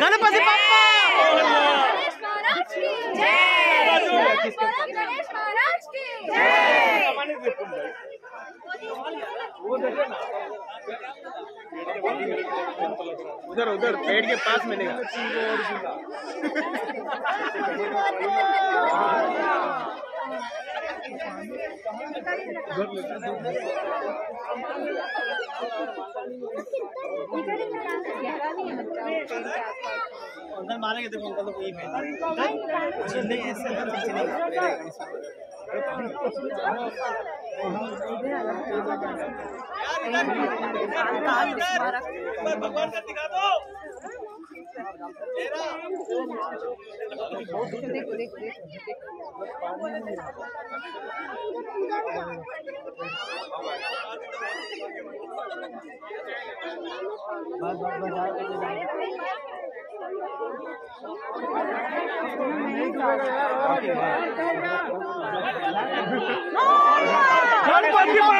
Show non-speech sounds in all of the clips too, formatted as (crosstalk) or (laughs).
गणपति बाप्पा! गणेश महाराज की जय जय बोलो गणेश महाराज की जय उधर उधर पेड़ के पास मिलेगा (laughs) अंदर मारेंगे देखो अंकल तो है नहीं ऐसे पीछे नहीं भगवान का दिखा दो गणपति बाप्पा मूर्ति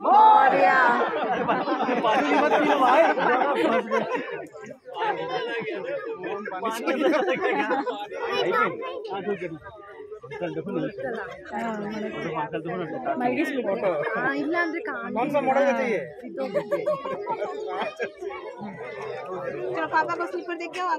Moria! पानी मत पीलो भाई कौन सा मॉडल चाहिए पापा को स्लीपर देख के आपको